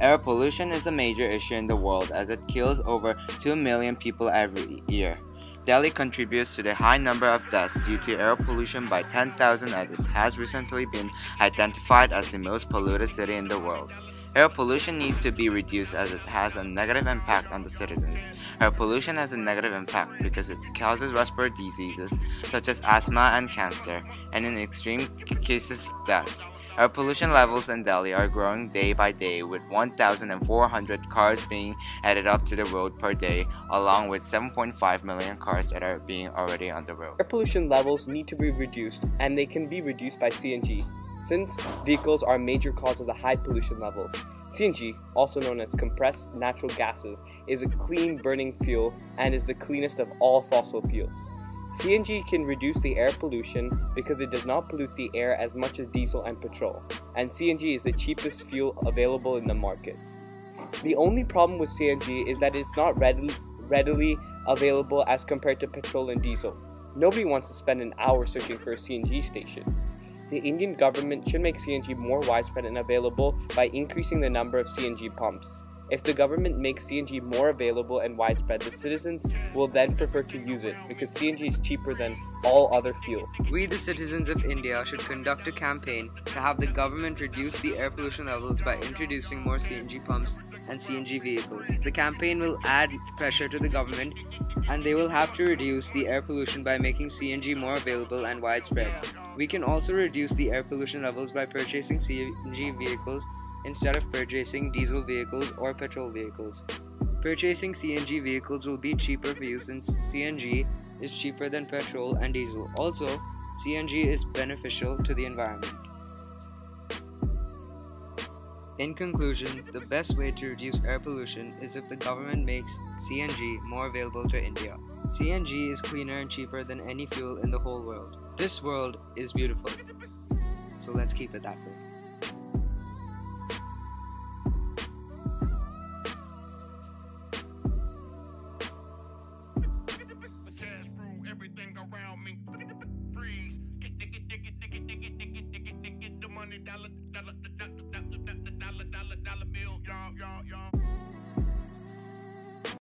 Air pollution is a major issue in the world as it kills over 2 million people every year. Delhi contributes to the high number of deaths due to air pollution by 10,000 and it has recently been identified as the most polluted city in the world. Air pollution needs to be reduced as it has a negative impact on the citizens. Air pollution has a negative impact because it causes respiratory diseases such as asthma and cancer, and in extreme cases, deaths. Air pollution levels in Delhi are growing day by day, with 1,400 cars being added up to the road per day, along with 7.5 million cars that are being already on the road. Air pollution levels need to be reduced, and they can be reduced by CNG since vehicles are a major cause of the high pollution levels. CNG, also known as compressed natural gases, is a clean burning fuel and is the cleanest of all fossil fuels. CNG can reduce the air pollution because it does not pollute the air as much as diesel and petrol, and CNG is the cheapest fuel available in the market. The only problem with CNG is that it's not readily, available as compared to petrol and diesel. Nobody wants to spend an hour searching for a CNG station. The Indian government should make CNG more widespread and available by increasing the number of CNG pumps. If the government makes CNG more available and widespread, the citizens will then prefer to use it because CNG is cheaper than all other fuel. We, the citizens of India, should conduct a campaign to have the government reduce the air pollution levels by introducing more CNG pumps and CNG vehicles. The campaign will add pressure to the government and they will have to reduce the air pollution by making CNG more available and widespread. We can also reduce the air pollution levels by purchasing CNG vehicles instead of purchasing diesel vehicles or petrol vehicles. Purchasing CNG vehicles will be cheaper for you since CNG is cheaper than petrol and diesel. Also, CNG is beneficial to the environment. In conclusion, the best way to reduce air pollution is if the government makes CNG more available to India. CNG is cleaner and cheaper than any fuel in the whole world. This world is beautiful. So let's keep it that way. Dollar, dollar,